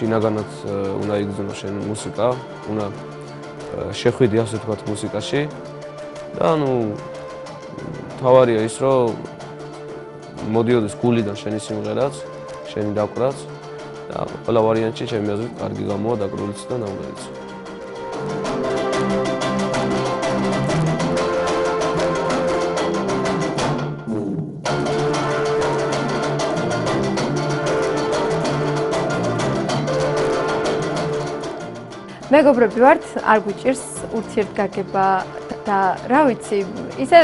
შინაგანად უნდა იგრძნო შენ მუსიკა, უნდა შეხვიდი ასე თქვათ მუსიკაში და ანუ თავარია ის რომ მოდიოდეს გულიდან შენი სიმღერაც, შენი დაკვრაც და ყველა ვარიანტში ჩემი აზრით კარგი გამოვა დაკრულიც და ნამდვილიც. მეგობრები ვართ, არ გვიჭირს ურთიერთგაგება და რა ვიცი, ისე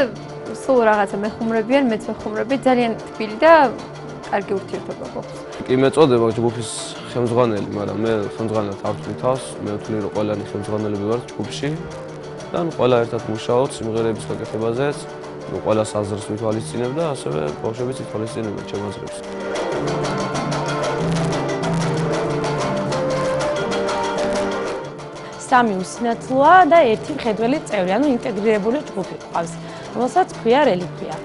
სულ რაღაცა მეხუმრებიან, მეც მეხუმრები, ძალიან თბილი და კარგი ურთიერთობა გვაქვს. კი მეწოდება ჯგუფის ხელმძღვანელი, მაგრამ მე ხელმძღვანელად არ ვთვლი თავს, მე ვთვლი რომ ყველანი ხელმძღვანელები ვართ ჯგუფში. და ნუ ყველა ერთად მუშაობთ სიმღერების გაკეთებაზეც, ნუ ყველა საზრს ვითვალისწინებ და ასევე ბავშვებიც ვითვალისწინებენ ჩემ აზრებს. სამი უსინათლოა და ერთი მხედველი წევრი, ანუ ინტეგრირებული ჯგუფი ყავს, რომელსაც ქვია რელიკვია.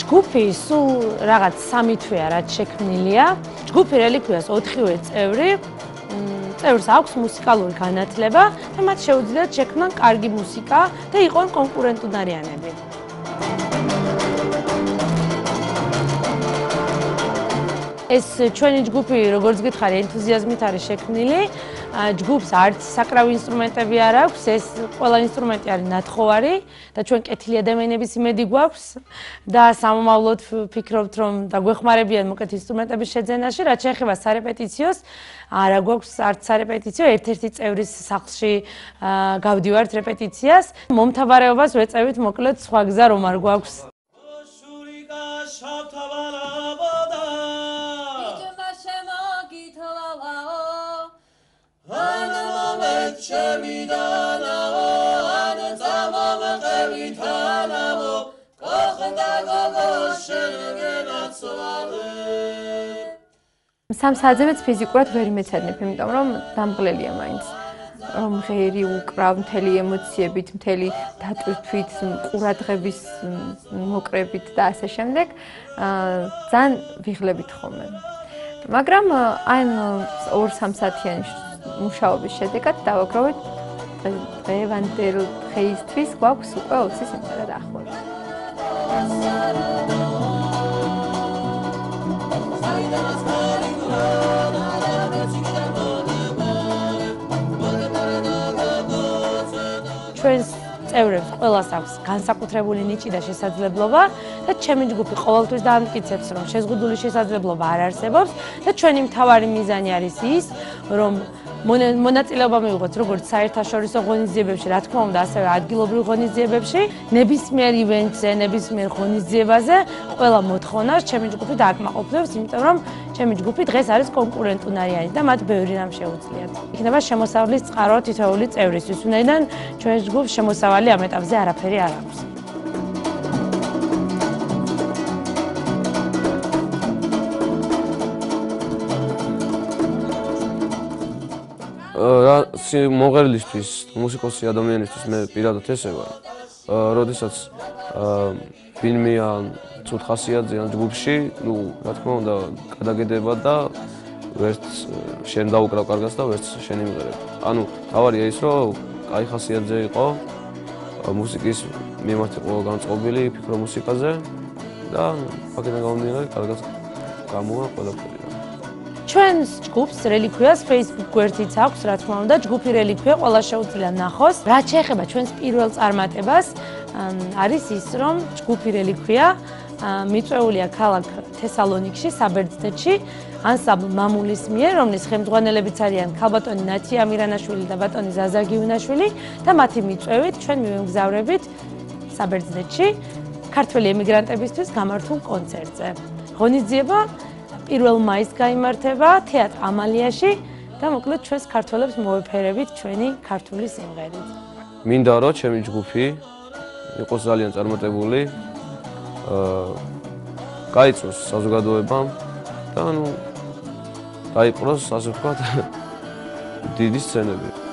ჯგუფი სულ რაღაც სამი თვეა რაც შექმნილია. ჯგუფი რელიკვიას 4-ვე წევრი წევრს აქვს მუსიკალური განათლება და მათ შეუძლიათ შექმნან კარგი მუსიკა და იყვნენ კონკურენტუნარიანები. ეს ჩვენი ჯგუფი, როგორც გითხარი, ენთუზიაზმით არის შექმნილი. ჯგუფს არც საკრავი ინსტრუმენტები არ აქვს, ეს ყველა ინსტრუმენტი არის ნათხოვარი და ჩვენ კეთილი ადამიანების იმედი გვაქვს და სამომავლოდ ფიქრობთ, რომ დაგვეხმარებიან მოკეთ ინსტრუმენტების შეძენაში, რაც შეეხება სარეპეტიციოს. არა გვაქვს არც სარეპეტიციო, ერთ-ერთი წევრის სახლში გავდივართ რეპეტიციას. მომთაბარეობას ვეწევით, მოკლედ სხვა გზა რომ არ გვაქვს. შურიკა ჩემი დანაო ან წამომყევი თანაო კოხდა გოგო შეგენაცვალე სამ საძებიც ფიზიკურად ვერ მეცადნებ, იმიტომ რომ დამღლელია მაინც. რომ ღერი უკრავ მთელი ემოციებით, მთელი დატვირთვით, ყურადღების მოკრებით და ასე შემდეგ, აა ძალიან ვიღლებით ხოლმე. მაგრამ აი 2-3 საათიანი მუშაობის შედეგად დავაგროვეთ დღევანდელ დღეისთვის გვაქვს უკვე 20 სიმღერა დაახლოებით. ჩვენს წევრებს ყველას აქვს განსაკუთრებული ნიჭი და შესაძლებლობა და ჩემი ჯგუფი ყოველთვის დაამტკიცებს რომ შეზღუდული შესაძლებლობა არ არსებობს და ჩვენი მთავარი მიზანი არის ის რომ მონაწილეობა მიიღოთ როგორც საერთაშორისო ღონისძიებებში, რა თქმა უნდა, ასევე ადგილობრივ ღონისძიებებში, ნებისმიერ ივენტზე, ნებისმიერ ღონისძიებაზე, ყველა მოთხოვნას ჩემი ჯგუფი დააკმაყოფილებს, იმიტომ რომ ჩემი ჯგუფი დღეს არის კონკურენტუნარიანი და მათ ბევრი რამ შეუძლიათ. იქნება შემოსავლის წყარო თითოეული წევრისთვის, ვინაიდან ჩვენ ჯგუფს შემოსავალი ამ ეტაპზე არაფერი არ აქვს. რა სიმღერლისთვის, მუსიკოსი ადამიანისთვის მე პირადად ესევა, როდესაც ფილმი ან ცუდ ხასიათზე ან ჯგუფში, ну, რა თქმა უნდა, გადაგედება და ვერც შენ დაუკრავ კარგას და ვერც შენ იმღერებ. ანუ თავარია ის, რომ კაი ხასიათზე იყო მუსიკის მიმართ იყო განწყობილი, ფიქრო მუსიკაზე და აქედან გამომდინარე კარგად გამოვა ყველაფერი. ჩვენს ჯგუფს რელიკვიას Facebook გვერდიც აქვს, რა თქმა უნდა, ჯგუფი რელიკვია ყველა შეუძლია ნახოს. რაც შეეხება ჩვენს პირველ წარმატებას, არის ის, რომ ჯგუფი რელიკვია მიწვეულია ქალაქ თესალონიკში, საბერძნეთში, ანსამბლ მამულის მიერ, რომლის ხელმძღვანელებიც არიან ქალბატონი ნათია მირანაშვილი და ბატონი ზაზა გიუნაშვილი და მათი მიწვევით ჩვენ მივემგზავრებით საბერძნეთში ქართველი ემიგრანტებისთვის გამართულ კონცერტზე. ღონისძიება 1 მაისს გამართება თეატრ ამალიაში და მოკლედ ჩვენს ქართველებს მოეფერებით ჩვენი ქართული სიმღერით. მინდა რომ ჩემი ჯგუფი იყოს ძალიან წარმატებული. აა გაიწოს საზოგადოებამ და ანუ დაიპყროს ასე ვთქვათ დიდი სცენები.